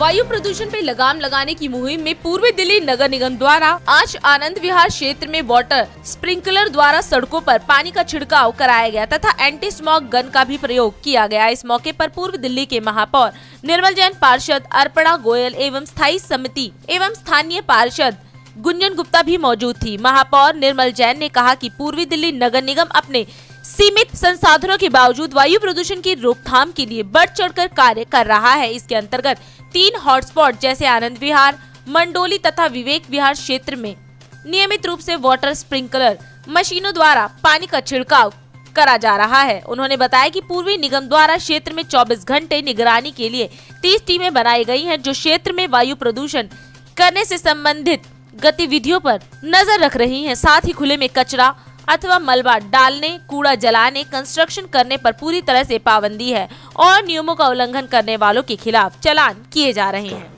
वायु प्रदूषण पे लगाम लगाने की मुहिम में पूर्वी दिल्ली नगर निगम द्वारा आज आनंद विहार क्षेत्र में वाटर स्प्रिंकलर द्वारा सड़कों पर पानी का छिड़काव कराया गया तथा एंटी स्मॉग गन का भी प्रयोग किया गया। इस मौके पर पूर्व दिल्ली के महापौर, निर्मल जैन पार्षद अर्पणा गोयल एवं स्थायी समिति एवं स्थानीय पार्षद गुंजन गुप्ता भी मौजूद थी। महापौर निर्मल जैन ने कहा कि पूर्वी दिल्ली नगर निगम अपने सीमित संसाधनों के बावजूद वायु प्रदूषण की रोकथाम के लिए बढ़ चढ़कर कार्य कर रहा है। इसके अंतर्गत तीन हॉटस्पॉट जैसे आनंद विहार, मंडोली तथा विवेक विहार क्षेत्र में नियमित रूप से वाटर स्प्रिंकलर मशीनों द्वारा पानी का छिड़काव करा जा रहा है। उन्होंने बताया कि पूर्वी निगम द्वारा क्षेत्र में 24 घंटे निगरानी के लिए 30 टीमें बनाई गई हैं, जो क्षेत्र में वायु प्रदूषण करने से संबंधित गतिविधियों पर नज़र रख रही हैं। साथ ही खुले में कचरा अथवा मलबा डालने, कूड़ा जलाने कंस्ट्रक्शन करने पर पूरी तरह से पाबंदी है और नियमों का उल्लंघन करने वालों के खिलाफ चलान किए जा रहे हैं।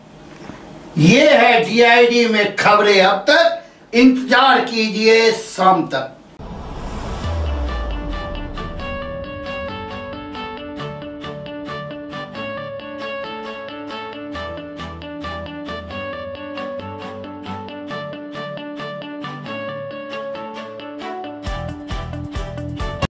ये है डी में खबरें अब तक। इंतज़ार कीजिए शाम तक।